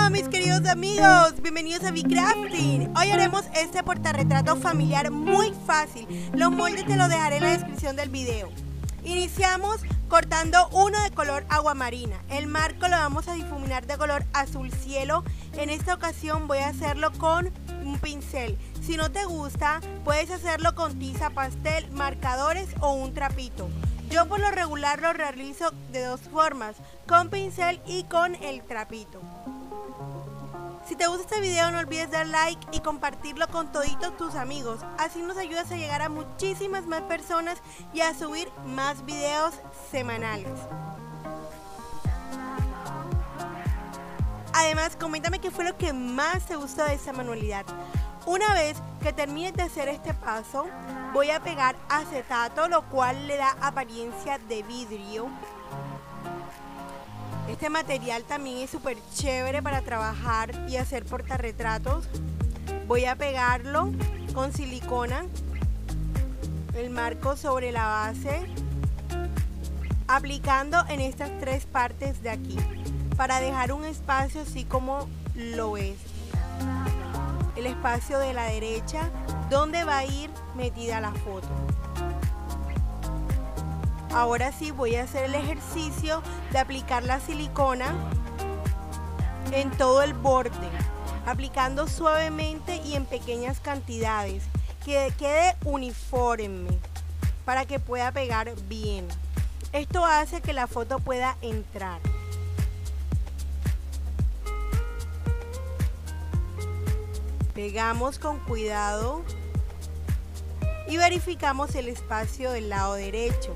Hola mis queridos amigos, bienvenidos a Crafting. Hoy haremos este portarretrato familiar muy fácil. Los moldes te los dejaré en la descripción del video. Iniciamos cortando uno de color agua marina. El marco lo vamos a difuminar de color azul cielo. En esta ocasión voy a hacerlo con un pincel. Si no te gusta, puedes hacerlo con tiza pastel, marcadores o un trapito. Yo por lo regular lo realizo de dos formas, con pincel y con el trapito. Si te gusta este video no olvides dar like y compartirlo con toditos tus amigos. Así nos ayudas a llegar a muchísimas más personas y a subir más videos semanales. Además, coméntame qué fue lo que más te gustó de esta manualidad. Una vez que termines de hacer este paso, voy a pegar acetato, lo cual le da apariencia de vidrio. Este material también es súper chévere para trabajar y hacer portarretratos. Voy a pegarlo con silicona, el marco sobre la base, aplicando en estas tres partes de aquí, para dejar un espacio así como lo ves el espacio de la derecha donde va a ir metida la foto. Ahora sí voy a hacer el ejercicio de aplicar la silicona en todo el borde, aplicando suavemente y en pequeñas cantidades, que quede uniforme para que pueda pegar bien. Esto hace que la foto pueda entrar. Pegamos con cuidado y verificamos el espacio del lado derecho.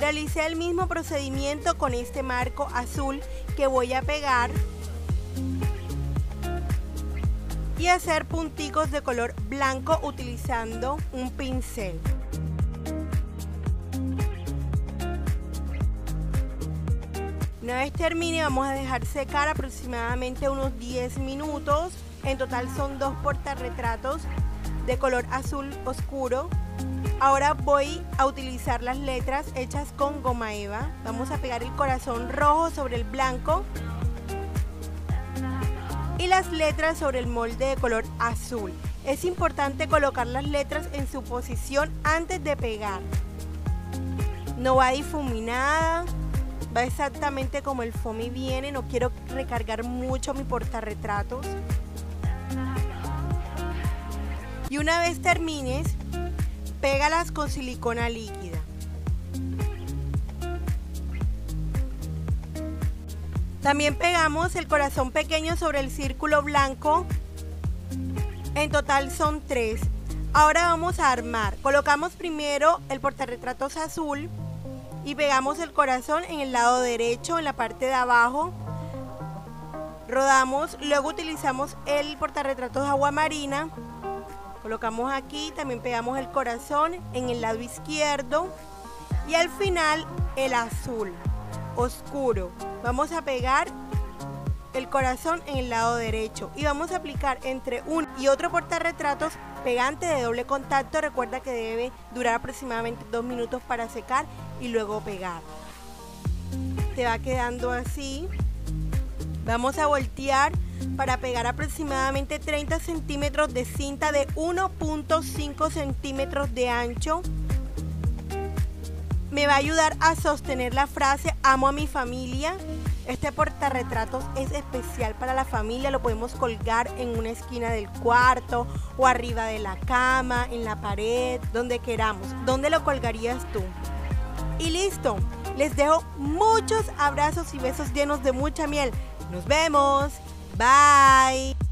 Realicé el mismo procedimiento con este marco azul que voy a pegar y hacer punticos de color blanco utilizando un pincel. Una vez termine vamos a dejar secar aproximadamente unos 10 minutos en total son dos portarretratos de color azul oscuro. Ahora voy a utilizar las letras hechas con goma eva. Vamos a pegar el corazón rojo sobre el blanco y las letras sobre el molde de color azul. Es importante colocar las letras en su posición antes de pegar. No va difuminada, va exactamente como el foamy viene. No quiero recargar mucho mi portarretratos. Y una vez termines, pégalas con silicona líquida. También pegamos el corazón pequeño sobre el círculo blanco. En total son tres. Ahora vamos a armar. Colocamos primero el portarretratos azul y pegamos el corazón en el lado derecho, en la parte de abajo. Rodamos, luego utilizamos el portarretratos agua marina Colocamos aquí, también pegamos el corazón en el lado izquierdo y al final el azul oscuro. Vamos a pegar el corazón en el lado derecho y vamos a aplicar entre un y otro portarretratos pegante de doble contacto. Recuerda que debe durar aproximadamente dos minutos para secar y luego pegar. Te va quedando así. Vamos a voltear para pegar aproximadamente 30 centímetros de cinta de 1.5 centímetros de ancho. Me va a ayudar a sostener la frase amo a mi familia. Este portarretratos es especial para la familia, lo podemos colgar en una esquina del cuarto o arriba de la cama, en la pared, donde queramos. ¿Dónde lo colgarías tú? Y listo, les dejo muchos abrazos y besos llenos de mucha miel. Nos vemos. Bye.